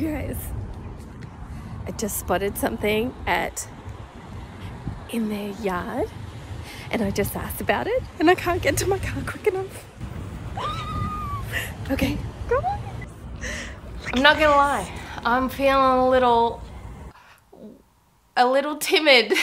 You guys, I just spotted something at in their yard and I just asked about it and I can't get to my car quick enough. okay, go. I'm not gonna lie, I'm feeling a little, a little timid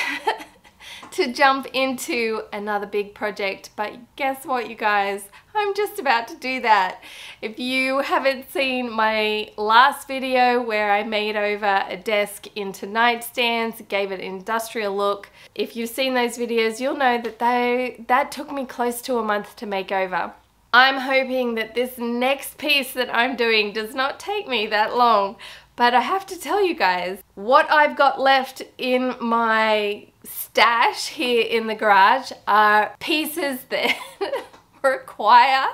to jump into another big project, but guess what you guys, I'm just about to do that. If you haven't seen my last video where I made over a desk into nightstands, gave it an industrial look, if you've seen those videos, you'll know that they that took me close to a month to make over. I'm hoping that this next piece that I'm doing does not take me that long. But I have to tell you guys, what I've got left in my stash here in the garage are pieces that require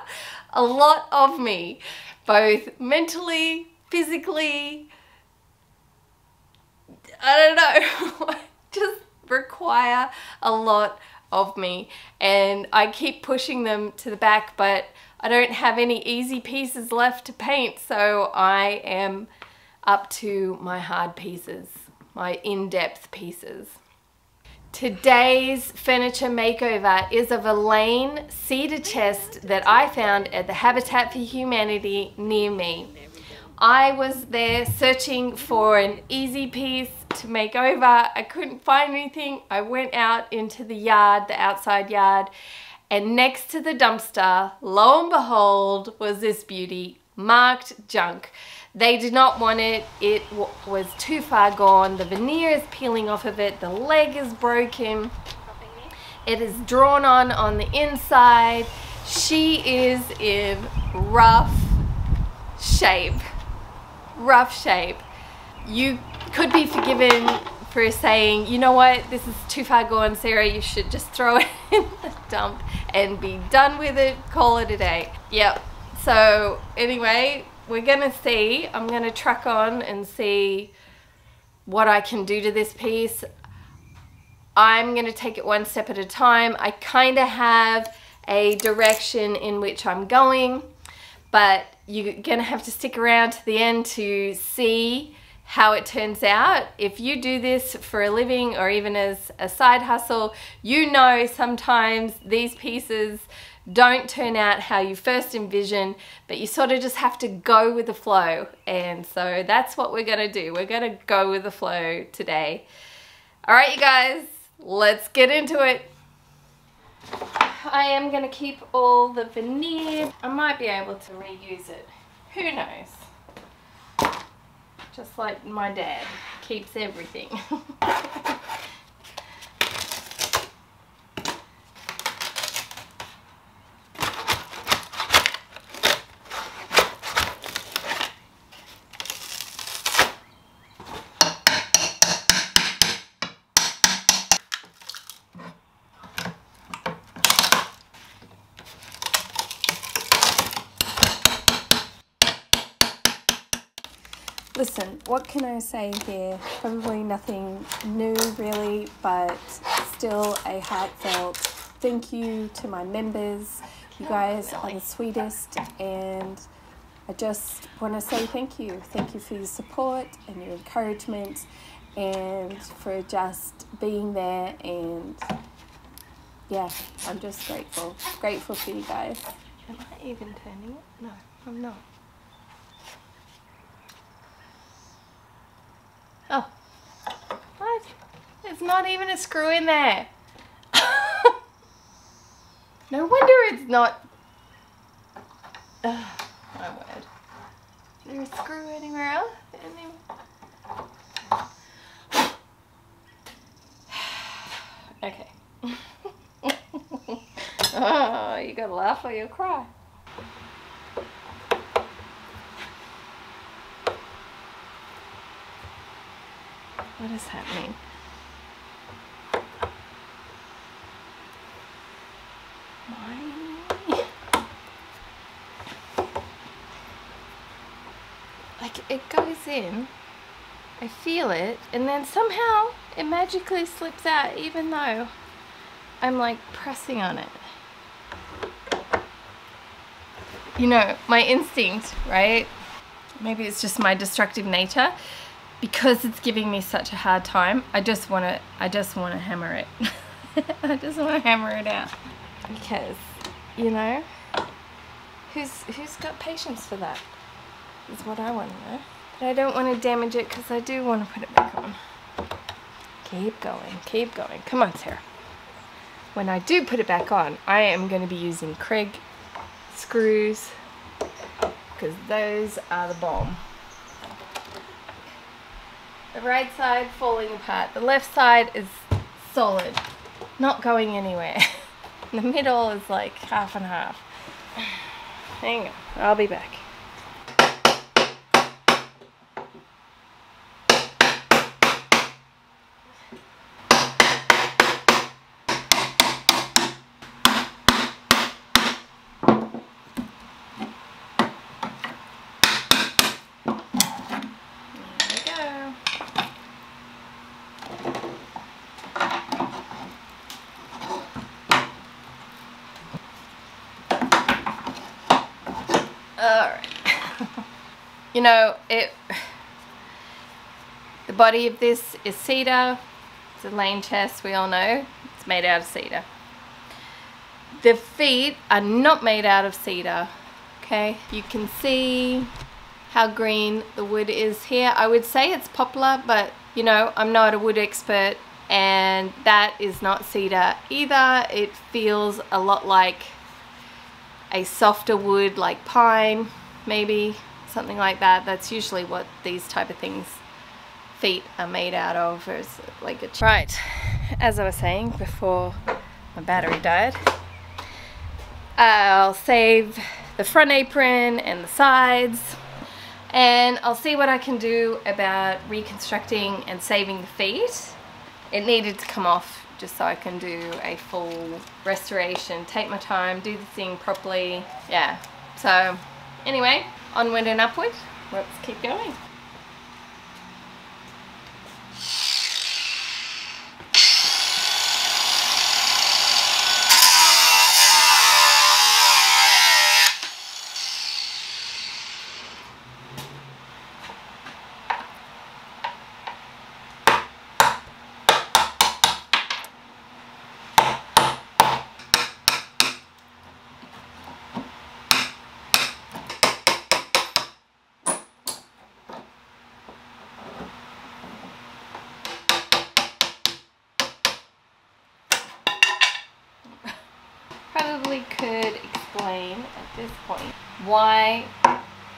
a lot of me, both mentally, physically, I don't know, just require a lot of me and I keep pushing them to the back but I don't have any easy pieces left to paint so I am up to my hard pieces, my in-depth pieces. Today's furniture makeover is of a Lane cedar chest that I found at the Habitat for Humanity near me. I was there searching for an easy piece to make over. I couldn't find anything. I went out into the yard, the outside yard, and next to the dumpster, lo and behold, was this beauty, marked junk. They did not want it. It was too far gone. The veneer is peeling off of it. The leg is broken. It is drawn on on the inside. She is in rough shape. Rough shape. You could be forgiven for saying, you know what, this is too far gone, Sarah, you should just throw it in the dump and be done with it, call it a day. Yep. So anyway, we're gonna see, I'm gonna truck on and see what I can do to this piece. I'm gonna take it one step at a time. I kinda have a direction in which I'm going, but you're gonna have to stick around to the end to see how it turns out. If you do this for a living or even as a side hustle, you know sometimes these pieces don't turn out how you first envision, but you sort of just have to go with the flow. And so that's what we're gonna do. We're gonna go with the flow today. All right, you guys, let's get into it. I am gonna keep all the veneer. I might be able to reuse it. Who knows? Just like my dad keeps everything. Listen, what can I say here? Probably nothing new really, but still a heartfelt thank you to my members. You guys are the sweetest and I just want to say thank you. Thank you for your support and your encouragement and for just being there and yeah, I'm just grateful. Grateful for you guys. Am I even turning it? No, I'm not. Oh. What? There's not even a screw in there. no wonder it's not... Oh, my word. Is there a screw anywhere else? okay. oh, you gotta laugh or you'll cry. What is happening? Like it goes in, I feel it, and then somehow it magically slips out even though I'm like pressing on it. You know, my instinct, right? maybe it's just my destructive nature because it's giving me such a hard time I just want to I just want to hammer it I just want to hammer it out because you know who's who's got patience for that is what I want to know. But I don't want to damage it because I do want to put it back on. Keep going keep going. Come on Sarah. When I do put it back on I am going to be using Kreg screws because those are the bomb. The right side falling apart. The left side is solid. Not going anywhere the middle is like half and half. Hang on. I'll be back Alright. You know, it the body of this is cedar. It's a Lane chest, we all know. It's made out of cedar. The feet are not made out of cedar. Okay, you can see how green the wood is here. I would say it's poplar, but you know, I'm not a wood expert and that is not cedar either. It feels a lot like a softer wood like pine maybe something like that that's usually what these type of things feet are made out of or like a right. As I was saying before my battery died I'll save the front apron and the sides and I'll see what I can do about reconstructing and saving the feet. It needed to come off just so I can do a full restoration, take my time, do the thing properly. Yeah, so anyway, onward and upward. Let's keep going. probably could explain at this point. Why,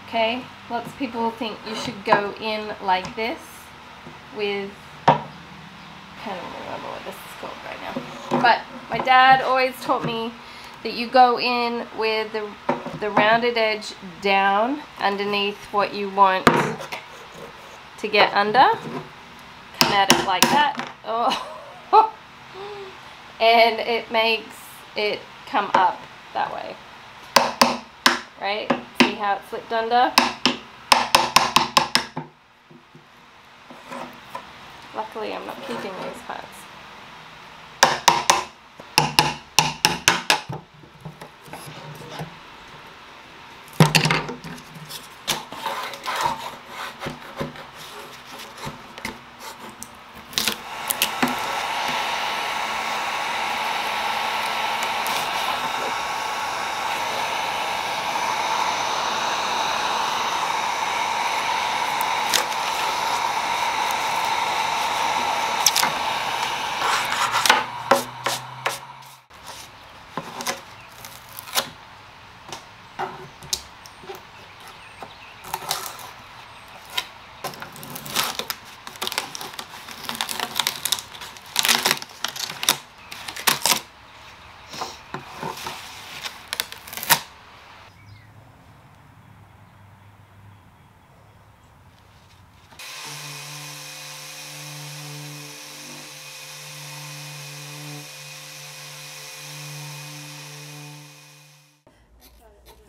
okay, lots of people think you should go in like this with, can't even remember what this is called right now, but my dad always taught me that you go in with the, the rounded edge down underneath what you want to get under, come at it like that, oh, and it makes it come up that way. Right? See how it slipped under? Luckily I'm not keeping these parts.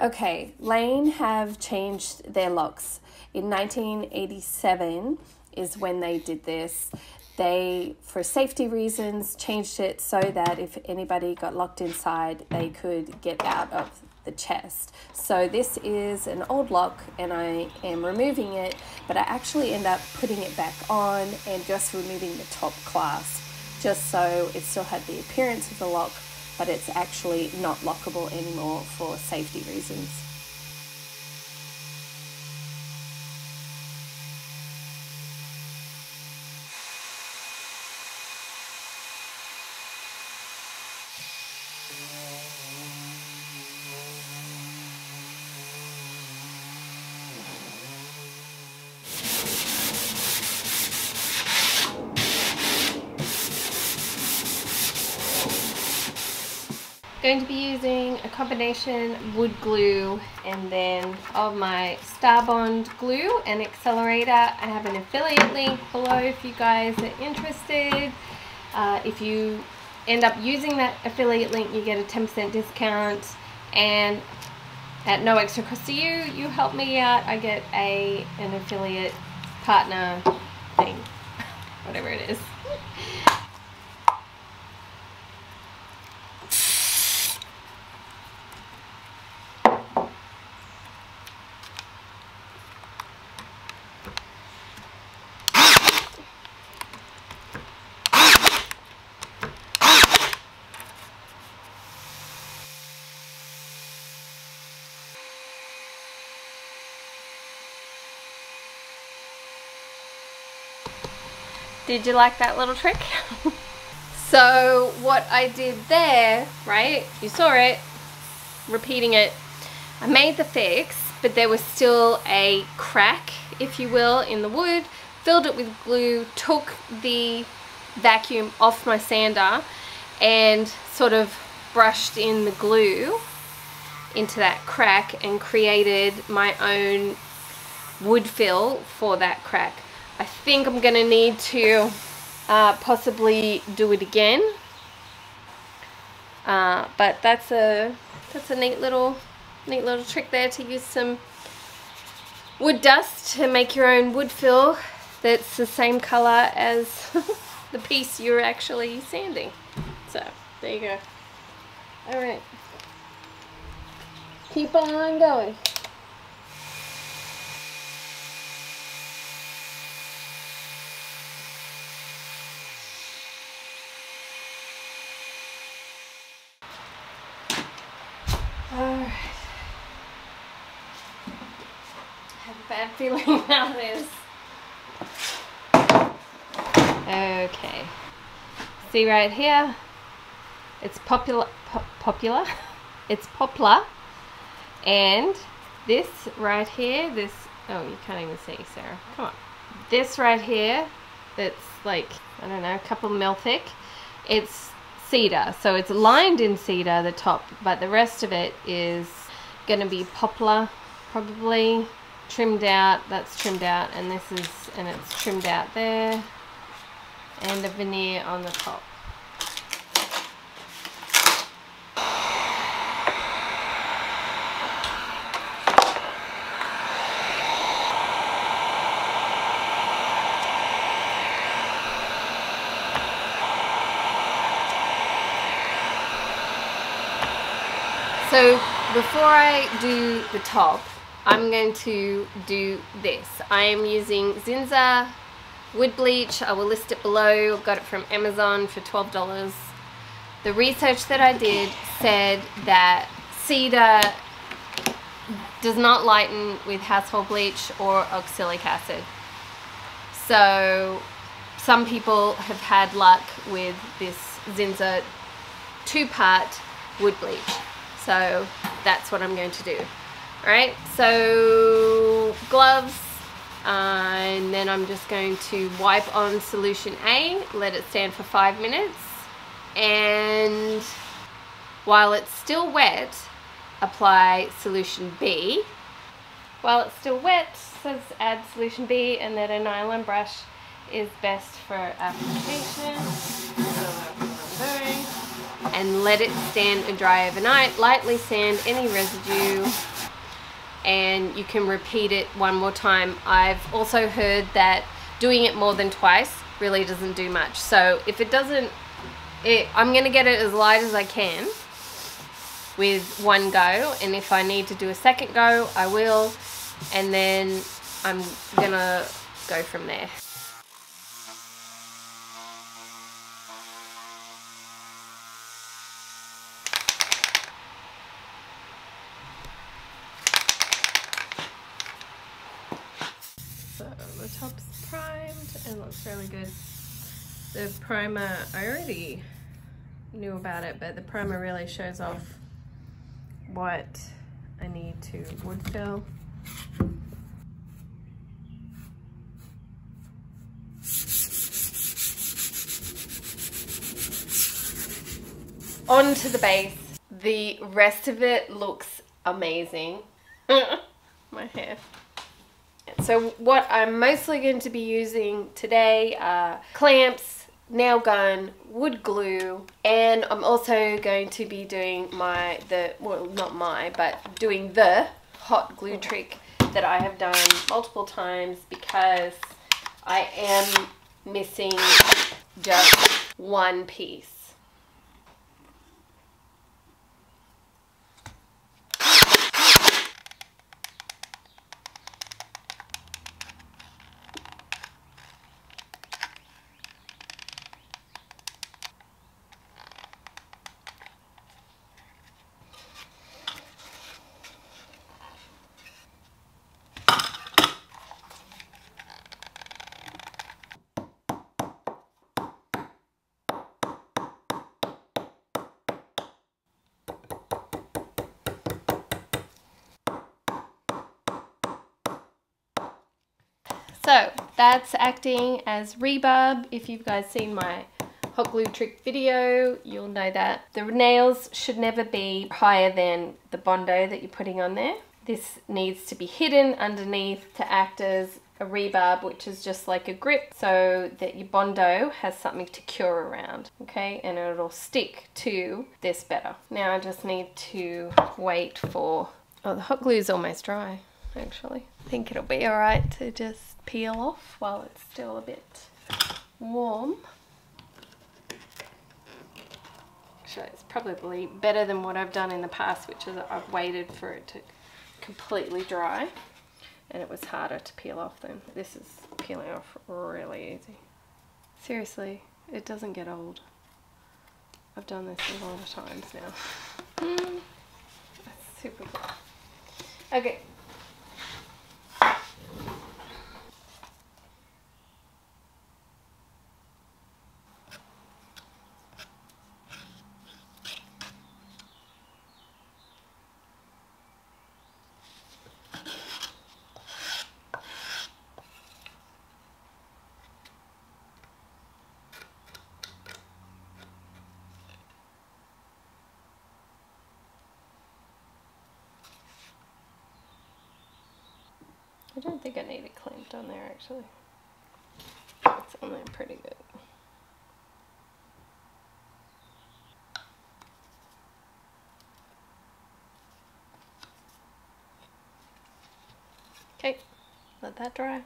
Okay, Lane have changed their locks. In 1987 is when they did this. They, for safety reasons, changed it so that if anybody got locked inside, they could get out of the chest. So this is an old lock and I am removing it, but I actually end up putting it back on and just removing the top clasp just so it still had the appearance of the lock, but it's actually not lockable anymore for safety reasons. going to be using a combination wood glue and then of my Starbond glue and accelerator. I have an affiliate link below if you guys are interested. Uh, if you end up using that affiliate link, you get a 10% discount and at no extra cost to you, you help me out. I get a an affiliate partner thing, whatever it is. Did you like that little trick? so what I did there, right, you saw it, repeating it, I made the fix, but there was still a crack, if you will, in the wood, filled it with glue, took the vacuum off my sander and sort of brushed in the glue into that crack and created my own wood fill for that crack. I think I'm to need to uh, possibly do it again. Uh, but that's a that's a neat little neat little trick there to use some wood dust to make your own wood fill that's the same color as the piece you're actually sanding. So there you go. Alright. Keep on going. Bad feeling about this. Okay. See right here? It's popular, po popular. It's poplar. And this right here, this, oh, you can't even see, Sarah. Come on. This right here, that's like, I don't know, a couple mil thick. It's cedar. So it's lined in cedar, the top, but the rest of it is going to be poplar, probably trimmed out. That's trimmed out, and this is, and it's trimmed out there, and a veneer on the top. So before I do the top, I'm going to do this. I am using Zinza wood bleach. I will list it below. I've got it from Amazon for $12. The research that I did said that cedar does not lighten with household bleach or oxalic acid. So some people have had luck with this Zinza two-part wood bleach. So that's what I'm going to do. Alright, so gloves, uh, and then I'm just going to wipe on solution A, let it stand for five minutes, and while it's still wet, apply solution B. While it's still wet, says add solution B, and then a nylon brush is best for application. And let it stand and dry overnight. Lightly sand any residue and you can repeat it one more time. I've also heard that doing it more than twice really doesn't do much. So if it doesn't, it, I'm to get it as light as I can. with one go and if I need to do a second go I will and then I'm gonna go from there. So the top's primed and looks really good. The primer, I already knew about it, but the primer really shows off what I need to wood fill. On to the base. The rest of it looks amazing. My hair. So what I'm mostly going to be using today are clamps, nail gun, wood glue, and I'm also going to be doing my, the well not my, but doing the hot glue trick that I have done multiple times because I am missing just one piece. So that's acting as rebarb. If you've guys seen my hot glue trick video, you'll know that. The nails should never be higher than the Bondo that you're putting on there. This needs to be hidden underneath to act as a rebarb, which is just like a grip, so that your Bondo has something to cure around, okay? And it'll stick to this better. Now I just need to wait for, oh, the hot glue is almost dry, actually. I think it'll be all right to just peel off while it's still a bit warm. Actually, it's probably better than what I've done in the past, which is I've waited for it to completely dry and it was harder to peel off than this is peeling off really easy. Seriously, it doesn't get old. I've done this a lot of times now. Mm, that's super cool. Okay, I don't think I need it clamped on there actually. It's on there pretty good. Okay, let that dry.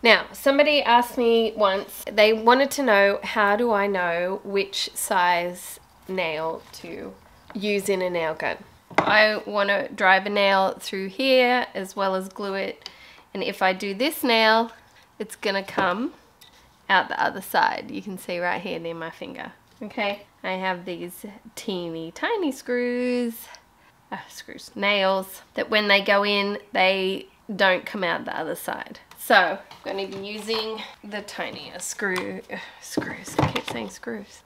Now, somebody asked me once, they wanted to know how do I know which size nail to use in a nail gun. I want to drive a nail through here as well as glue it. And if I do this nail it's gonna come out the other side. You can see right here near my finger. Okay I have these teeny tiny screws uh, screws nails that when they go in they don't come out the other side. So I'm going to be using the tinier screw screws. I keep saying screws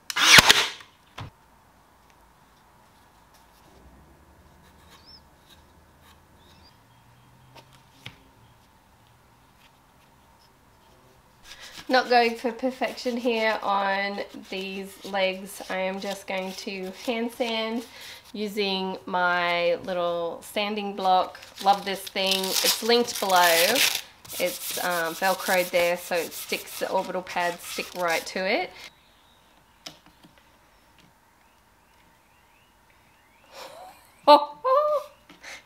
Not going for perfection here on these legs. I am just going to hand sand using my little sanding block. Love this thing. It's linked below. It's um, velcroed there so it sticks, the orbital pads stick right to it.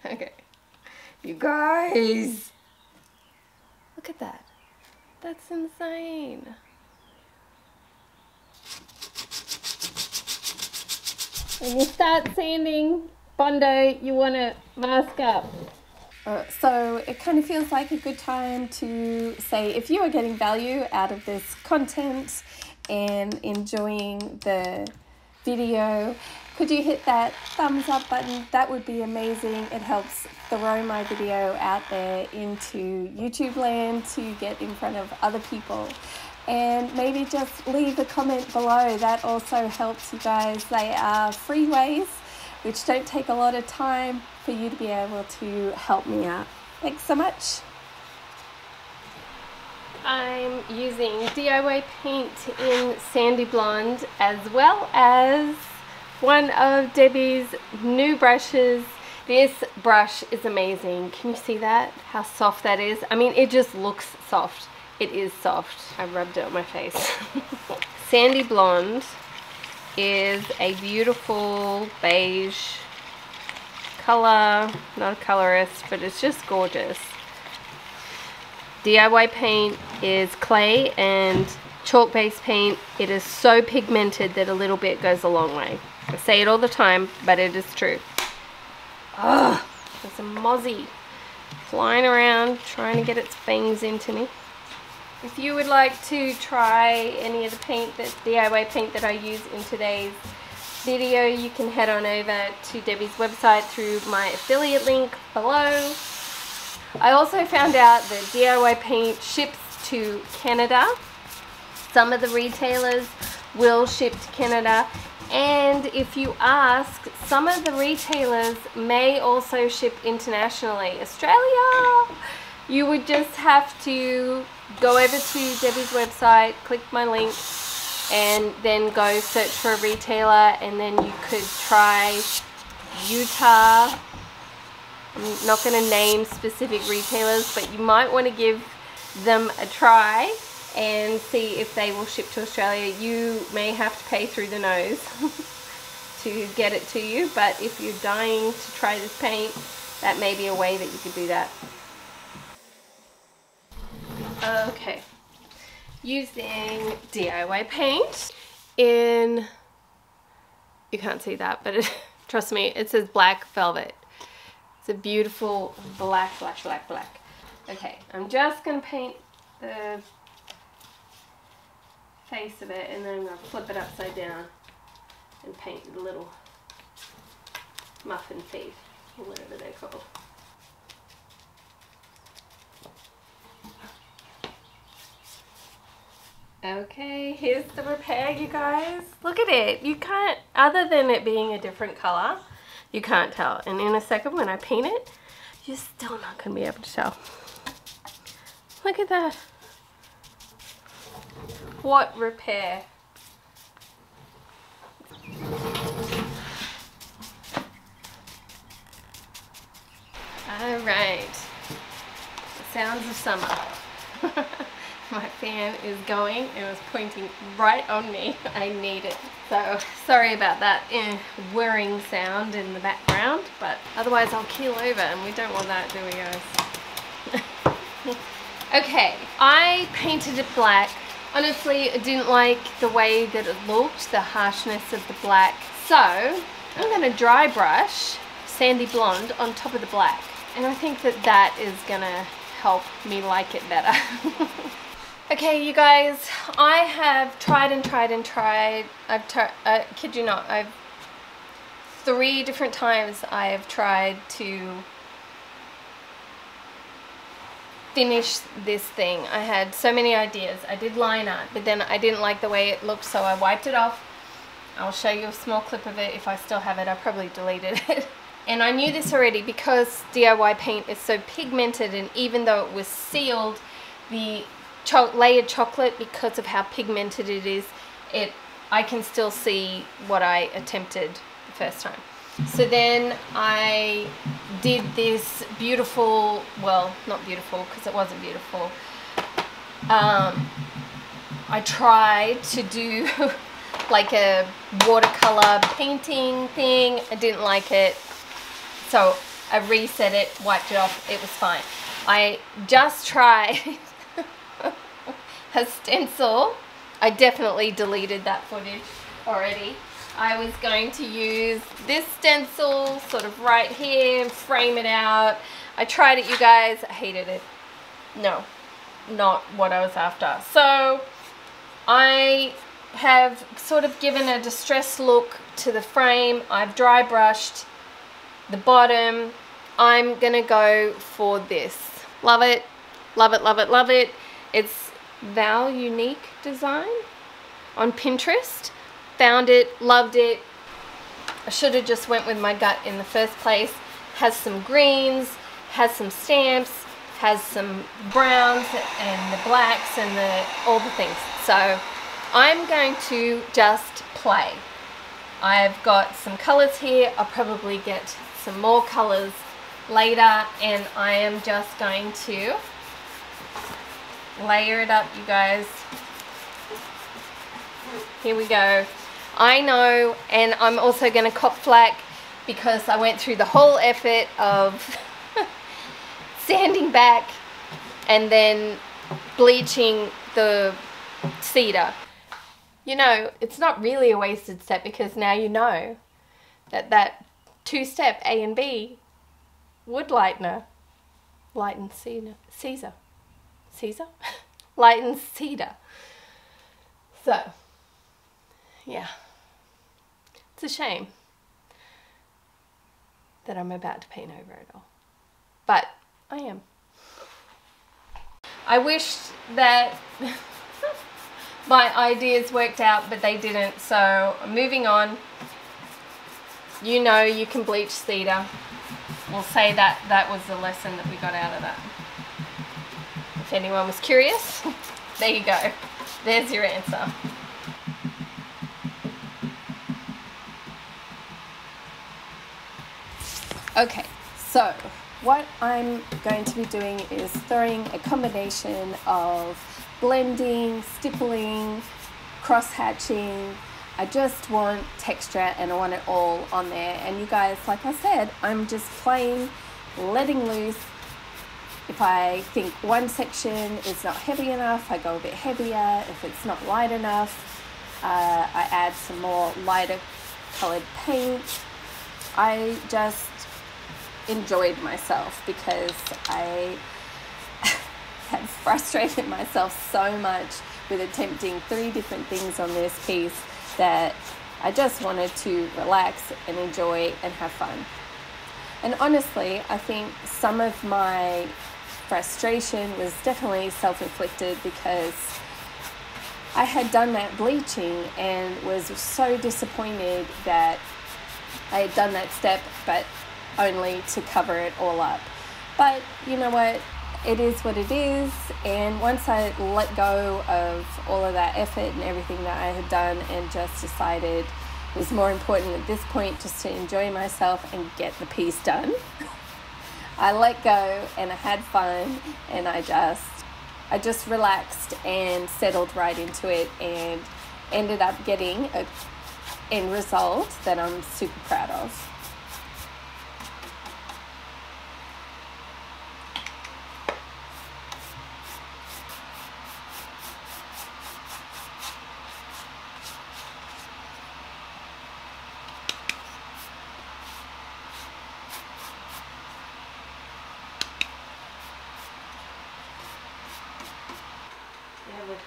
okay. You guys. Look at that. That's insane. When you start sanding Bondo, you want to mask up. Uh, so it kind of feels like a good time to say if you are getting value out of this content and enjoying the video, could you hit that thumbs up button? That would be amazing. It helps throw my video out there into YouTube land to get in front of other people. And maybe just leave a comment below. That also helps you guys. They are free ways which don't take a lot of time for you to be able to help me out. Thanks so much. I'm using DIY paint in Sandy Blonde as well as one of Debbie's new brushes. This brush is amazing. Can you see that? How soft that is? I mean, it just looks soft. It is soft. I rubbed it on my face. Sandy Blonde is a beautiful beige color. Not a colorist, but it's just gorgeous. DIY paint is clay and chalk based paint. It is so pigmented that a little bit goes a long way. I say it all the time, but it is true. Ugh, there's a mozzie flying around trying to get its fangs into me. If you would like to try any of the paint, that DIY paint that I use in today's video, you can head on over to Debbie's website through my affiliate link below. I also found out that DIY paint ships to Canada. Some of the retailers will ship to Canada and if you ask, some of the retailers may also ship internationally. Australia! You would just have to go over to Debbie's website, click my link, and then go search for a retailer and then you could try Utah. I'm not going to name specific retailers, but you might want to give them a try and see if they will ship to Australia. You may have to pay through the nose to get it to you, but if you're dying to try this paint, that may be a way that you could do that. Okay, using DIY paint in, you can't see that, but it, trust me, it says black velvet. It's a beautiful black, black, black, black. Okay, I'm just to paint the face of it and then I'm going to flip it upside down and paint the little muffin feet, or whatever they're called. Okay, here's the repair, you guys. Look at it. You can't, other than it being a different color, you can't tell. And in a second, when I paint it, you're still not going to be able to tell. Look at that. What repair? Alright. Sounds of summer. my fan is going it was pointing right on me I need it so sorry about that eh, whirring sound in the background but otherwise I'll keel over and we don't want that do we guys okay I painted it black honestly I didn't like the way that it looked the harshness of the black. So I'm gonna dry brush sandy blonde on top of the black. And I think that that is gonna help me like it better. Okay, you guys, I have tried and tried and tried. I've tried, uh, kid you not, I've three different times I have tried to finish this thing. I had so many ideas. I did line art, but then I didn't like the way it looked, so I wiped it off. I'll show you a small clip of it if I still have it. I probably deleted it. and I knew this already because DIY paint is so pigmented and even though it was sealed, the cho layered chocolate because of how pigmented it is it I can still see what I attempted the first time so then I did this beautiful well not beautiful because it wasn't beautiful. Um, I tried to do like a watercolor painting thing. I didn't like it. So I reset it wiped it off. It was fine. I just tried a stencil. I definitely deleted that footage already. I was going to use this stencil sort of right here, frame it out. I tried it, you guys. I hated it. No, not what I was after. So I have sort of given a distressed look to the frame. I've dry brushed the bottom. I'm gonna go for this. Love it, love it, love it, love it. It's Val Unique Design on Pinterest. Found it, loved it. I should have just went with my gut in the first place. Has some greens, has some stamps, has some browns and the blacks and the all the things. So I'm going to just play. I've got some colors here. I'll probably get some more colors later and I am just going to layer it up you guys. Here we go. I know and I'm also going to cop flack because I went through the whole effort of sanding back and then bleaching the cedar. You know, it's not really a wasted step because now you know that that two-step A and B wood lightener lightens cedar, Caesar, Caesar, lightens cedar. So, yeah, it's a shame that I'm about to paint over it all, but I am. I wish that my ideas worked out, but they didn't. So moving on, you know you can bleach cedar. We'll say that that was the lesson that we got out of that. If anyone was curious, there you go. There's your answer. Okay, so what I'm going to be doing is throwing a combination of blending, stippling, cross hatching. I just want texture and I want it all on there. And you guys, like I said, I'm just playing, letting loose. If I think one section is not heavy enough, I go a bit heavier. If it's not light enough, uh, I add some more lighter colored paint. I just enjoyed myself because I had frustrated myself so much with attempting three different things on this piece that I just wanted to relax and enjoy and have fun. And honestly, I think some of my frustration was definitely self inflicted because I had done that bleaching and was so disappointed that I had done that step, but only to cover it all up. But you know what? it is what it is. And once I let go of all of that effort and everything that I had done and just decided it was more important at this point just to enjoy myself and get the piece done, I let go and I had fun and I just I just relaxed and settled right into it and ended up getting a end result that I'm super proud of.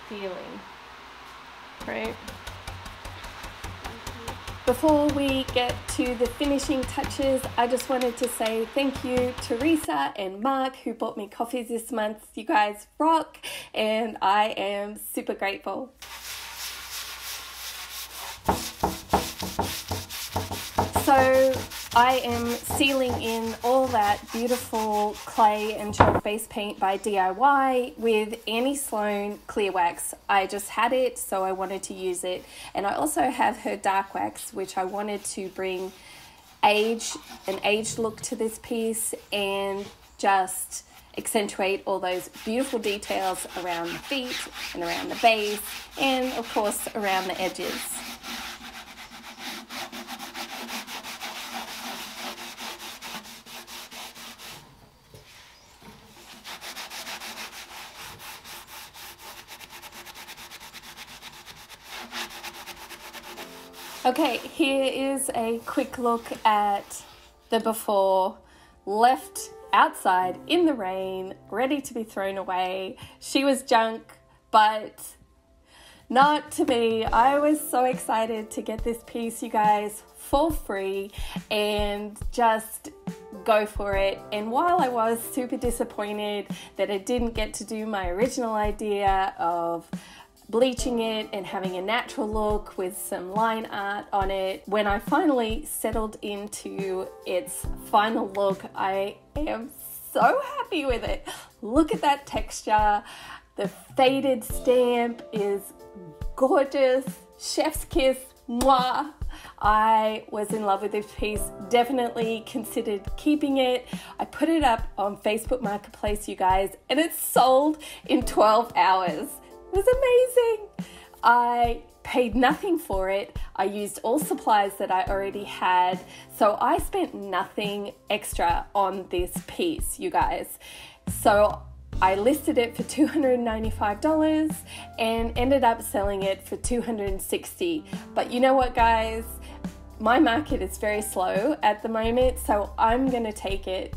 feeling, right? Before we get to the finishing touches, I just wanted to say thank you Teresa and Mark who bought me coffees this month. You guys rock and I am super grateful. So I am sealing in all that beautiful clay and chalk base paint by DIY with Annie Sloan clear wax. I just had it so I wanted to use it and I also have her dark wax which I wanted to bring age an aged look to this piece and just accentuate all those beautiful details around the feet and around the base and of course around the edges. Okay, here is a quick look at the before. Left outside in the rain, ready to be thrown away. She was junk, but not to me. I was so excited to get this piece, you guys, for free and just go for it. And while I was super disappointed that I didn't get to do my original idea of bleaching it and having a natural look with some line art on it. When I finally settled into its final look, I am so happy with it. Look at that texture. The faded stamp is gorgeous. Chef's kiss. Mwah. I was in love with this piece, definitely considered keeping it. I put it up on Facebook Marketplace, you guys, and it sold in 12 hours. Was amazing. I paid nothing for it. I used all supplies that I already had. So I spent nothing extra on this piece, you guys. So I listed it for $295 and ended up selling it for 260. But you know what guys? My market is very slow at the moment, so I'm going to take it.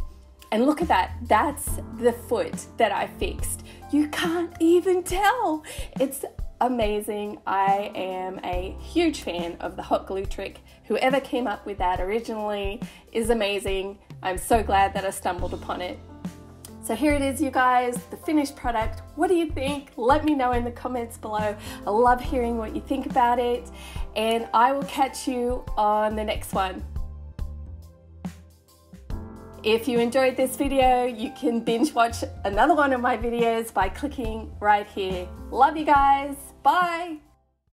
And look at that. That's the foot that I fixed. You can't even tell. It's amazing. I am a huge fan of the hot glue trick. Whoever came up with that originally is amazing. I'm so glad that I stumbled upon it. So here it is, you guys, the finished product. What do you think? Let me know in the comments below. I love hearing what you think about it, and I will catch you on the next one. If you enjoyed this video, you can binge watch another one of my videos by clicking right here. Love you guys. Bye.